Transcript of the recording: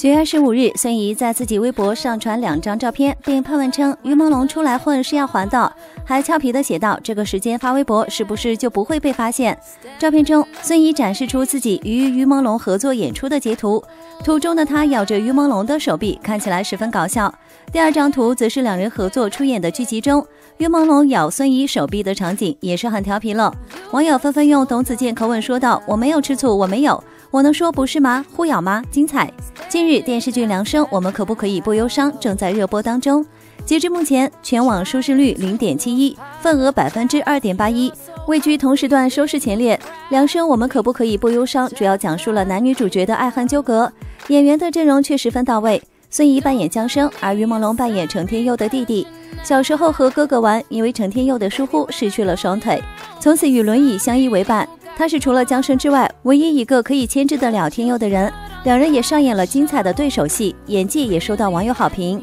九月二十五日，孙怡在自己微博上传两张照片，并喷文称于朦胧出来混是要还的，还俏皮的写道：“这个时间发微博是不是就不会被发现？”照片中，孙怡展示出自己与于朦胧合作演出的截图，图中的她咬着于朦胧的手臂，看起来十分搞笑。第二张图则是两人合作出演的剧集中，于朦胧咬孙怡手臂的场景，也是很调皮了。网友纷纷用董子健口吻说道：“我没有吃醋，我没有。”我能说不是吗？互咬吗？精彩！近日电视剧《凉生》，我们可不可以不忧伤？正在热播当中。截至目前，全网收视率零点七一，份额百分之二点八一，位居同时段收视前列。《凉生》，我们可不可以不忧伤？主要讲述了男女主角的爱恨纠葛，演员的阵容却十分到位。孙怡扮演江生，而于朦胧扮演程天佑的弟弟。小时候和哥哥玩，因为程天佑的疏忽失去了双腿，从此与轮椅相依为伴。他是除了江生之外唯一一个可以牵制得了天佑的人，两人也上演了精彩的对手戏，演技也受到网友好评。